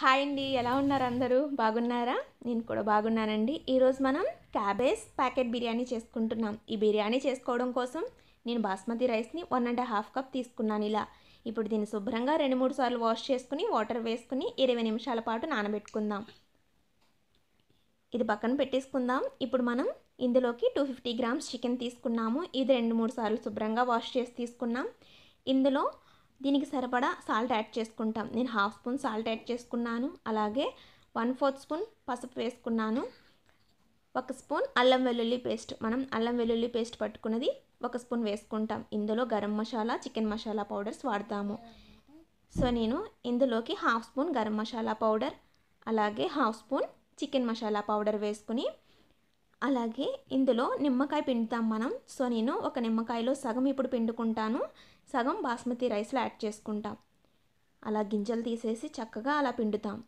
Hi అండి ఎలా ఉన్నారు అందరూ? బాగున్నారా? నేను కూడా బాగున్నానండి. ఈరోజు మనం క్యాబేజ్ ప్యాకెట్ బిర్యానీ చేసుకుంటున్నాం. ఈ బిర్యానీ చేసుకోవడం కోసం నేను బాస్మతి రైస్ని వన్ అండ్ హాఫ్ కప్ తీసుకున్నాను ఇలా. ఇప్పుడు దీన్ని శుభ్రంగా రెండు మూడు సార్లు వాష్ చేసుకుని వాటర్ వేసుకుని ఇరవై నిమిషాల పాటు నానబెట్టుకుందాం. ఇది పక్కన పెట్టేసుకుందాం. ఇప్పుడు మనం ఇందులోకి టూ ఫిఫ్టీ గ్రామ్స్ చికెన్ తీసుకున్నాము. ఇది రెండు మూడు సార్లు శుభ్రంగా వాష్ చేసి తీసుకున్నాం. ఇందులో దీనికి సరిపడా సాల్ట్ యాడ్ చేసుకుంటాం. నేను హాఫ్ స్పూన్ సాల్ట్ యాడ్ చేసుకున్నాను. అలాగే వన్ ఫోర్త్ స్పూన్ పసుపు వేసుకున్నాను. ఒక స్పూన్ అల్లం వెల్లుల్లి పేస్ట్ మనం అల్లం వెల్లుల్లి పేస్ట్ పట్టుకున్నది ఒక స్పూన్ వేసుకుంటాం. ఇందులో గరం మసాలా చికెన్ మసాలా పౌడర్స్ వాడతాము. సో నేను ఇందులోకి half spoon garam masala powder అలాగే half spoon chicken masala powder వేసుకుని అలాగే ఇందులో నిమ్మకాయ పిండుతాం మనం. సో నేను ఒక నిమ్మకాయలో సగం ఇప్పుడు పిండుకుంటాను. సగం బాస్మతి రైస్లో యాడ్ చేసుకుంటాం. అలా గింజలు తీసేసి చక్కగా అలా పిండుతాం.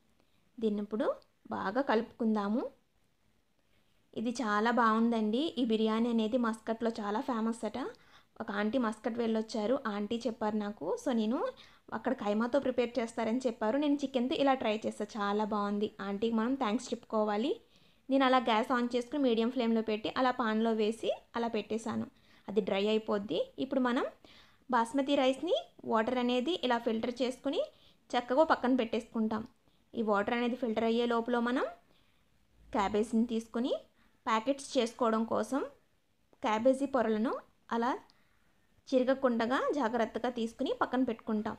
దీన్ని ఇప్పుడు బాగా కలుపుకుందాము. ఇది చాలా బాగుందండి. ఈ బిర్యానీ అనేది మస్కట్లో చాలా ఫేమస్ అట. ఒక ఆంటీ మస్కట్ వెళ్ళొచ్చారు. ఆంటీ చెప్పారు నాకు సో నేను అక్కడ కైమాతో ప్రిపేర్ చేస్తారని చెప్పారు. నేను చికెన్తో ఇలా ట్రై చేస్తాను చాలా బాగుంది. ఆంటీకి మనం థ్యాంక్స్ చెప్పుకోవాలి. నేను అలా గ్యాస్ ఆన్ చేసుకుని మీడియం ఫ్లేమ్లో పెట్టి అలా పాన్లో వేసి అలా పెట్టేశాను. అది డ్రై అయిపోద్ది. ఇప్పుడు మనం బాస్మతి రైస్ని వాటర్ అనేది ఇలా ఫిల్టర్ చేసుకుని చక్కగా పక్కన పెట్టేసుకుంటాం. ఈ వాటర్ అనేది ఫిల్టర్ అయ్యే లోపల మనం క్యాబేజీని తీసుకుని ప్యాకెట్స్ చేసుకోవడం కోసం క్యాబేజీ పొరలను అలా చిరగకుండగా జాగ్రత్తగా తీసుకుని పక్కన పెట్టుకుంటాం.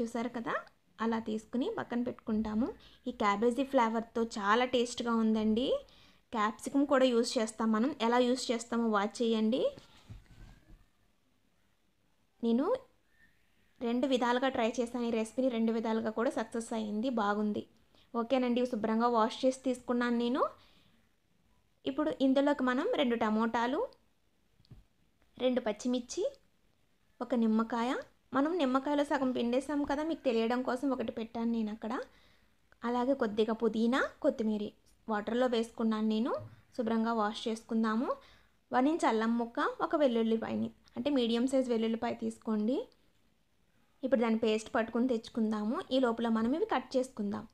చూసారు కదా? అలా తీసుకుని పక్కన పెట్టుకుంటాము. ఈ క్యాబేజీ ఫ్లేవర్తో చాలా టేస్ట్గా ఉందండి. క్యాప్సికమ్ కూడా యూస్ చేస్తాం మనం. ఎలా యూస్ చేస్తామో వాచ్ చేయండి. నేను రెండు విధాలుగా ట్రై చేశాను. ఈ రెసిపీని రెండు విధాలుగా కూడా సక్సెస్ అయ్యింది బాగుంది. ఓకేనండి శుభ్రంగా వాష్ చేసి తీసుకున్నాను నేను. ఇప్పుడు ఇందులోకి మనం రెండు టమోటాలు రెండు పచ్చిమిర్చి ఒక నిమ్మకాయ. మనం నిమ్మకాయలో సగం పిండేసాం కదా మీకు తెలియడం కోసం ఒకటి పెట్టాను నేను అక్కడ. అలాగే కొద్దిగా పుదీనా కొత్తిమీర. వాటర్లో వేసుకున్నాను నేను. శుభ్రంగా వాష్ చేసుకుందాము. వన్ ఇంచ్ అల్లం ముక్క ఒక వెల్లుల్లిపాయని అంటే మీడియం సైజ్ వెల్లుల్లిపాయ తీసుకోండి. ఇప్పుడు దాని పేస్ట్ పట్టుకుని తెచ్చుకుందాము. ఈ లోపల మనం ఇవి కట్ చేసుకుందాం.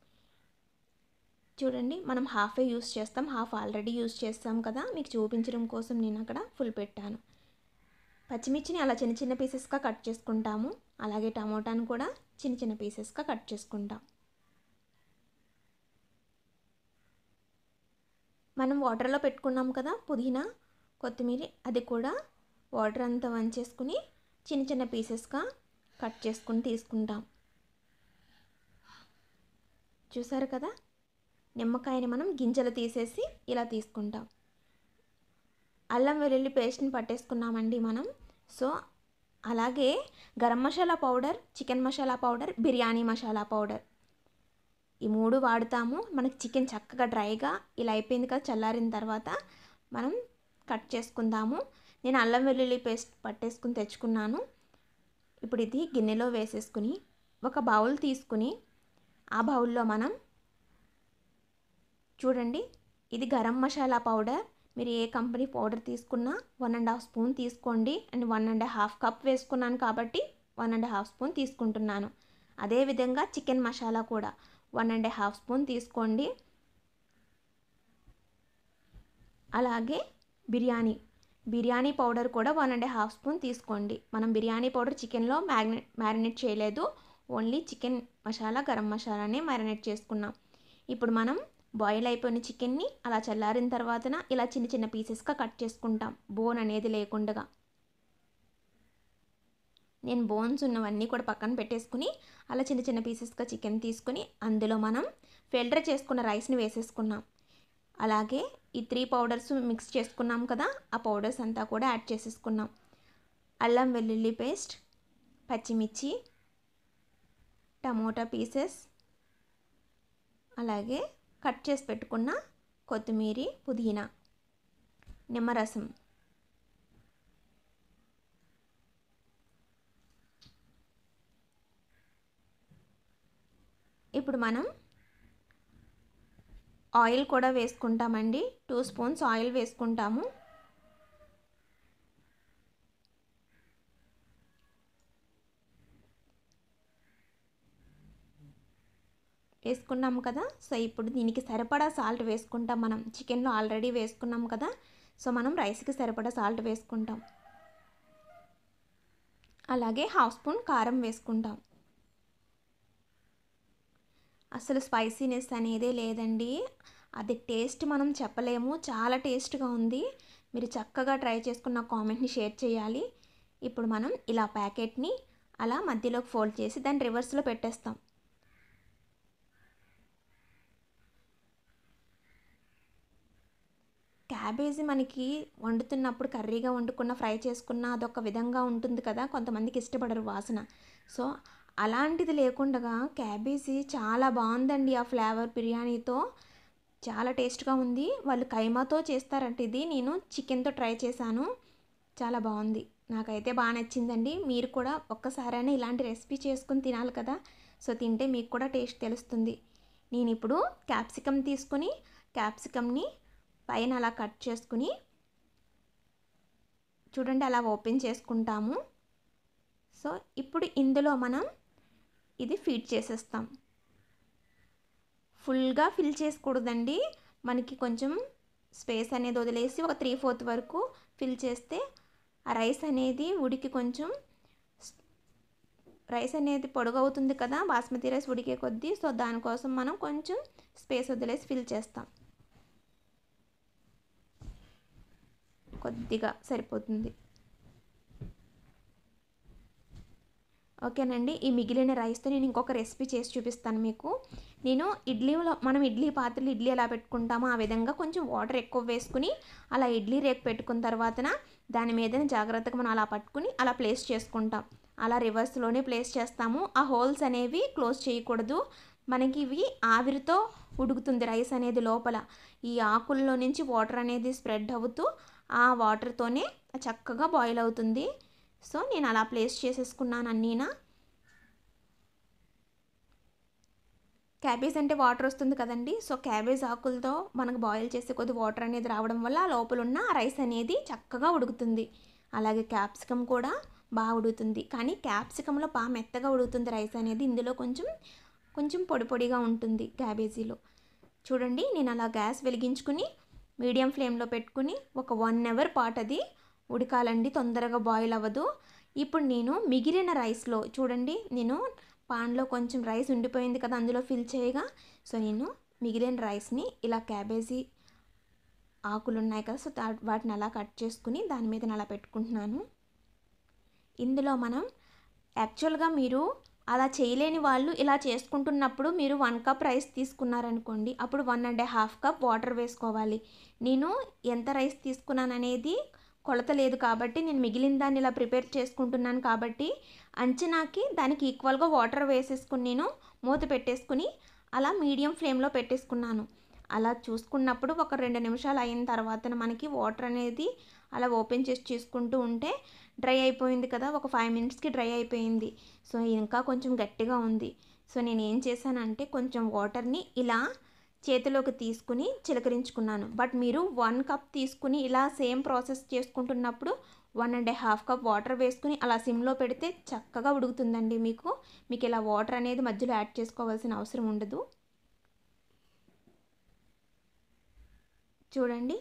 చూడండి మనం హాఫే యూస్ చేస్తాం. హాఫ్ ఆల్రెడీ యూస్ చేస్తాం కదా. మీకు చూపించడం కోసం నేను అక్కడ ఫుల్ పెట్టాను. పచ్చిమిర్చిని అలా చిన్న చిన్న పీసెస్గా కట్ చేసుకుంటాము. అలాగే టమోటాను కూడా చిన్న చిన్న పీసెస్గా కట్ చేసుకుంటాం. మనం వాటర్లో పెట్టుకున్నాం కదా పుదీనా కొత్తిమీర అది కూడా వాటర్ అంతా వంచేసుకుని చిన్న చిన్న పీసెస్గా కట్ చేసుకుని తీసుకుంటాం. చూసారు కదా? నిమ్మకాయని మనం గింజలు తీసేసి ఇలా తీసుకుంటాం. అల్లం వెల్లుల్లి పేస్ట్ని పట్టేసుకున్నామండి మనం. సో అలాగే garam masala powder chicken masala powder biryani masala powder. ఈ మూడు వాడుతాము. మనకి చికెన్ చక్కగా డ్రైగా ఇలా అయిపోయింది కదా చల్లారిన తర్వాత మనం కట్ చేసుకుందాము. నేను అల్లం వెల్లుల్లి పేస్ట్ పట్టేసుకుని తెచ్చుకున్నాను. ఇప్పుడు ఇది గిన్నెలో వేసేసుకుని ఒక బౌల్ తీసుకుని ఆ బౌల్లో మనం చూడండి ఇది గరం మసాలా పౌడర్. మీరు ఏ కంపెనీ పౌడర్ తీసుకున్నా వన్ అండ్ హాఫ్ స్పూన్ తీసుకోండి. And one and half cup వేసుకున్నాను కాబట్టి వన్ అండ్ హాఫ్ స్పూన్ తీసుకుంటున్నాను. అదేవిధంగా చికెన్ మసాలా కూడా. వన్ అండ్ హాఫ్ స్పూన్ తీసుకోండి. అలాగే బిర్యానీ బిర్యానీ పౌడర్ కూడా వన్ అండ్ హాఫ్ స్పూన్ తీసుకోండి. మనం బిర్యానీ పౌడర్ చికెన్లో మ్యాగ్నెట్ మ్యారినేట్ చేయలేదు. ఓన్లీ చికెన్ మసాలా గరం మసాలానే మ్యారినేట్ చేసుకున్నాం. ఇప్పుడు మనం బాయిల్ అయిపోయిన చికెన్ని అలా చల్లారిన తర్వాతన ఇలా చిన్న చిన్న పీసెస్గా కట్ చేసుకుంటాం. బోన్ అనేది లేకుండా. నేను బోన్స్ ఉన్నవన్నీ కూడా పక్కన పెట్టేసుకుని అలా చిన్న చిన్న పీసెస్గా చికెన్ తీసుకుని అందులో మనం ఫిల్టర్ చేసుకున్న రైస్ని వేసేసుకున్నాం. అలాగే ఈ త్రీ పౌడర్స్ మిక్స్ చేసుకున్నాం కదా ఆ పౌడర్స్ అంతా కూడా యాడ్ చేసేసుకున్నాం. అల్లం వెల్లుల్లి పేస్ట్ పచ్చిమిర్చి టమోటా పీసెస్ అలాగే కట్ చేసి పెట్టుకున్న కొత్తిమీర పుదీనా నిమ్మరసం. ఇప్పుడు మనం ఆయిల్ కూడా వేసుకుంటామండి. టూ స్పూన్స్ ఆయిల్ వేసుకుంటాము. వేసుకున్నాము కదా. సో ఇప్పుడు దీనికి సరిపడా సాల్ట్ వేసుకుంటాం మనం. చికెన్లో ఆల్రెడీ వేసుకున్నాం కదా. సో మనం రైస్కి సరిపడా సాల్ట్ వేసుకుంటాం. అలాగే హాఫ్ స్పూన్ కారం వేసుకుంటాం. అసలు స్పైసీనెస్ అనేదే లేదండి. అది టేస్ట్ మనం చెప్పలేము. చాలా టేస్ట్గా ఉంది. మీరు చక్కగా ట్రై చేసుకున్న కామెంట్ని షేర్ చేయాలి. ఇప్పుడు మనం ఇలా ప్యాకెట్ని అలా మధ్యలోకి ఫోల్డ్ చేసి దాన్ని రివర్స్లో పెట్టేస్తాం. క్యాబేజీ మనకి వండుతున్నప్పుడు కర్రీగా వండుకున్న ఫ్రై చేసుకున్న అదొక విధంగా ఉంటుంది కదా. కొంతమందికి ఇష్టపడరు వాసన. సో అలాంటిది లేకుండా క్యాబేజీ చాలా బాగుందండి ఆ ఫ్లేవర్ బిర్యానీతో. చాలా టేస్ట్గా ఉంది. వాళ్ళు కైమాతో చేస్తారంట ఇది. నేను చికెన్తో ట్రై చేశాను. చాలా బాగుంది. నాకైతే బాగా నచ్చిందండి. మీరు కూడా ఒక్కసారైనా ఇలాంటి రెసిపీ చేసుకుని తినాలి కదా. సో తింటే మీకు కూడా టేస్ట్ తెలుస్తుంది. నేను ఇప్పుడు క్యాప్సికమ్ తీసుకుని క్యాప్సికమ్ని పైన అలా కట్ చేసుకుని చూడండి అలా ఓపెన్ చేసుకుంటాము. సో ఇప్పుడు ఇందులో మనం ఇది ఫీడ్ చేసేస్తాం. ఫుల్గా ఫిల్ చేసుకూడదండి మనకి కొంచెం స్పేస్ అనేది వదిలేసి ఒక త్రీ ఫోర్త్ వరకు ఫిల్ చేస్తే ఆ రైస్ అనేది ఉడికి కొంచెం రైస్ అనేది పొడుగవుతుంది కదా బాస్మతి రైస్ ఉడికే కొద్దీ సో దానికోసం మనం కొంచెం స్పేస్ వదిలేసి ఫిల్ చేస్తాం. కొద్దిగా సరిపోతుంది. ఓకేనండి. ఈ మిగిలిన రైస్తో నేను ఇంకొక రెసిపీ చేసి చూపిస్తాను మీకు. నేను ఇడ్లీలో మనం ఇడ్లీ పాత్రలు ఇడ్లీ ఎలా పెట్టుకుంటామో ఆ విధంగా కొంచెం వాటర్ ఎక్కువ వేసుకుని అలా ఇడ్లీ రేకు పెట్టుకున్న తర్వాతన దాని మీద జాగ్రత్తగా మనం అలా పట్టుకుని అలా ప్లేస్ చేసుకుంటాం. అలా రివర్స్లోనే ప్లేస్ చేస్తాము. ఆ హోల్స్ అనేవి క్లోజ్ చేయకూడదు. మనకి ఇవి ఆవిరితో ఉడుకుతుంది రైస్ అనేది లోపల. ఈ ఆకుల్లో నుంచి వాటర్ అనేది స్ప్రెడ్ అవుతూ ఆ వాటర్తోనే చక్కగా బాయిల్ అవుతుంది. సో నేను అలా ప్లేస్ చేసేసుకున్నాను అన్నీనా. క్యాబేజ్ అంటే వాటర్ వస్తుంది కదండి. సో క్యాబేజ్ ఆకులతో మనకు బాయిల్ చేసే కొద్ది వాటర్ అనేది రావడం వల్ల ఆ లోపల ఉన్న రైస్ అనేది చక్కగా ఉడుకుతుంది. అలాగే క్యాప్సికమ్ కూడా బాగా ఉడుకుతుంది. కానీ క్యాప్సికంలో బాగా మెత్తగా ఉడుకుతుంది రైస్ అనేది. ఇందులో కొంచెం కొంచెం పొడి పొడిగా ఉంటుంది క్యాబేజీలో చూడండి నేను అలా గ్యాస్ వెలిగించుకుని మీడియం ఫ్లేమ్లో పెట్టుకుని ఒక వన్ అవర్ పాటు అది ఉడకాలండి తొందరగా బాయిల్ అవ్వదు. ఇప్పుడు నేను మిగిలిన రైస్లో చూడండి నేను పాన్లో కొంచెం రైస్ ఉండిపోయింది కదా అందులో ఫిల్ చేయగా సో నేను మిగిలిన రైస్ని ఇలా క్యాబేజీ ఆకులు ఉన్నాయి కదా సో వాటిని అలా కట్ చేసుకుని దాని మీద అలా పెట్టుకుంటున్నాను. ఇందులో మనం యాక్చువల్గా మీరు అలా చేయలేని వాళ్ళు ఇలా చేసుకుంటున్నప్పుడు మీరు వన్ కప్ రైస్ తీసుకున్నారనుకోండి అప్పుడు one and half cup water వేసుకోవాలి. నేను ఎంత రైస్ తీసుకున్నాను అనేది కొలత లేదు కాబట్టి నేను మిగిలిన దాన్ని ఇలా ప్రిపేర్ చేసుకుంటున్నాను కాబట్టి అంచనాకి దానికి ఈక్వల్గా వాటర్ వేసేసుకుని నేను మూత పెట్టేసుకుని అలా మీడియం ఫ్లేమ్లో పెట్టేసుకున్నాను. అలా చూసుకున్నప్పుడు ఒక రెండు నిమిషాలు అయిన తర్వాత మనకి వాటర్ అనేది అలా ఓపెన్ చేసి చూసుకుంటూ ఉంటే డ్రై అయిపోయింది కదా ఒక ఫైవ్ మినిట్స్కి డ్రై అయిపోయింది. సో ఇంకా కొంచెం గట్టిగా ఉంది. సో నేను ఏం చేశానంటే కొంచెం వాటర్ని ఇలా చేతిలోకి తీసుకుని చిలకరించుకున్నాను. బట్ మీరు వన్ కప్ తీసుకుని ఇలా సేమ్ ప్రాసెస్ చేసుకుంటున్నప్పుడు one and half cup water వేసుకుని అలా సిమ్లో పెడితే చక్కగా ఉడుకుతుందండి మీకు. మీకు ఇలా వాటర్ అనేది మధ్యలో యాడ్ చేసుకోవాల్సిన అవసరం ఉండదు. చూడండి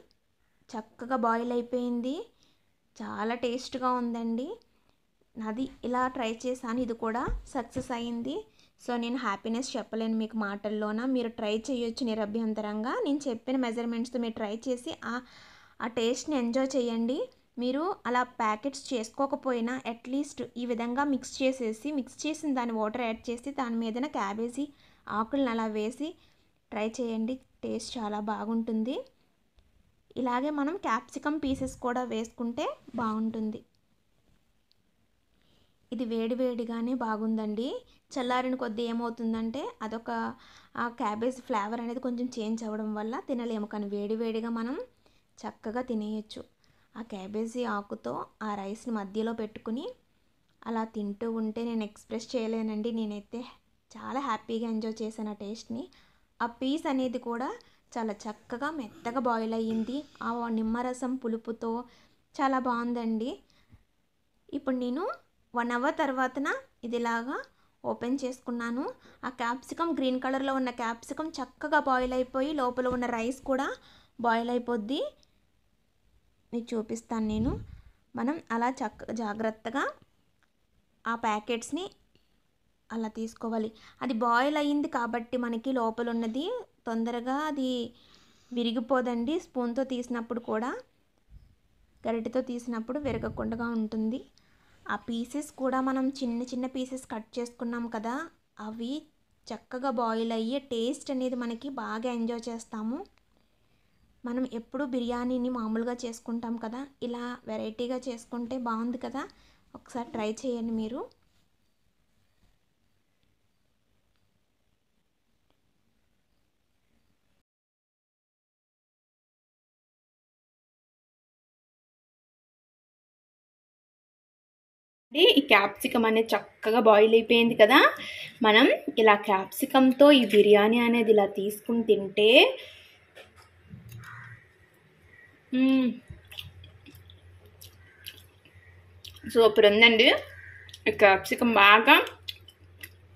చక్కగా బాయిల్ అయిపోయింది. చాలా టేస్ట్గా ఉందండి. అది ఇలా ట్రై చేశాను. ఇది కూడా సక్సెస్ అయింది. సో నేను హ్యాపీనెస్ చెప్పలేను మీకు మాటల్లోన. మీరు ట్రై చేయొచ్చు నిరభ్యంతరంగా. నేను చెప్పిన మెజర్మెంట్స్తో మీరు ట్రై చేసి ఆ ఆ టేస్ట్ని ఎంజాయ్ చేయండి. మీరు అలా ప్యాకెట్స్ చేసుకోకపోయినా అట్లీస్ట్ ఈ విధంగా మిక్స్ చేసేసి మిక్స్ చేసిన దాని వాటర్ యాడ్ చేసి దాని మీదన క్యాబేజీ ఆకులను అలా వేసి ట్రై చేయండి. టేస్ట్ చాలా బాగుంటుంది. ఇలాగే మనం క్యాప్సికమ్ పీసెస్ కూడా వేసుకుంటే బాగుంటుంది. ఇది వేడి వేడిగానే బాగుందండి. చల్లారిన కొద్దీ ఏమవుతుందంటే అదొక ఆ క్యాబేజ్ ఫ్లేవర్ అనేది కొంచెం చేంజ్ అవ్వడం వల్ల తినలేము. కానీ వేడి వేడిగా మనం చక్కగా తినేయచ్చు. ఆ క్యాబేజీ ఆకుతో ఆ రైస్ని మధ్యలో పెట్టుకుని అలా తింటూ ఉంటే నేను ఎక్స్ప్రెస్ చేయలేనండి. నేనైతే చాలా హ్యాపీగా ఎంజాయ్ చేశాను ఆ టేస్ట్ని. ఆ పీస్ అనేది కూడా చాలా చక్కగా మెత్తగా బాయిల్ అయ్యింది. ఆ నిమ్మరసం పులుపుతో చాలా బాగుందండి. ఇప్పుడు నేను వన్ అవర్ తర్వాతన ఇదిలాగా ఓపెన్ చేసుకున్నాను. ఆ క్యాప్సికమ్ గ్రీన్ కలర్లో ఉన్న క్యాప్సికమ్ చక్కగా బాయిల్ అయిపోయి లోపల ఉన్న రైస్ కూడా బాయిల్ అయిపోద్ది. మీకు చూపిస్తాను నేను. మనం అలా చక్క జాగ్రత్తగా ఆ ప్యాకెట్స్ని అలా తీసుకోవాలి. అది బాయిల్ అయ్యింది కాబట్టి మనకి లోపల ఉన్నది తొందరగా అది విరిగిపోదండి. స్పూన్తో తీసినప్పుడు కూడా గరిటెతో తీసినప్పుడు విరగకుండా ఉంటుంది. ఆ పీసెస్ కూడా మనం చిన్న చిన్న పీసెస్ కట్ చేసుకున్నాం కదా అవి చక్కగా బాయిల్ అయ్యి టేస్ట్ అనేది మనకి బాగా ఎంజాయ్ చేస్తాము. మనం ఎప్పుడు బిర్యానీని మామూలుగా చేసుకుంటాం కదా ఇలా వెరైటీగా చేసుకుంటే బాగుంది కదా ఒకసారి ట్రై చేయండి మీరు. ఈ క్యాప్సికమ్ అనేది చక్కగా బాయిల్ అయిపోయింది కదా. మనం ఇలా క్యాప్సికంతో ఈ బిర్యానీ అనేది ఇలా తీసుకుని తింటే సూపర్ ఉందండి. ఈ క్యాప్సికమ్ బాగా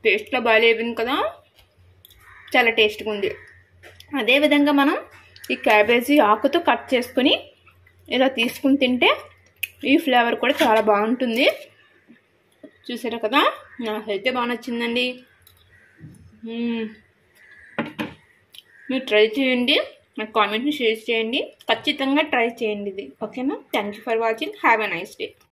టేస్ట్లో బాయిల్ అయిపోయింది కదా. చాలా టేస్ట్గా ఉంది. అదేవిధంగా మనం ఈ క్యాబేజీ ఆకుతో కట్ చేసుకొని ఇలా తీసుకుని తింటే ఈ ఫ్లేవర్ కూడా చాలా బాగుంటుంది. చూసారా కదా? నాకైతే బాగా నచ్చిందండి. మీరు ట్రై చేయండి. నాకు కామెంట్ని షేర్ చేయండి. ఖచ్చితంగా ట్రై చేయండి ఇది. ఓకేనా? Thank you for watching. Have a nice day.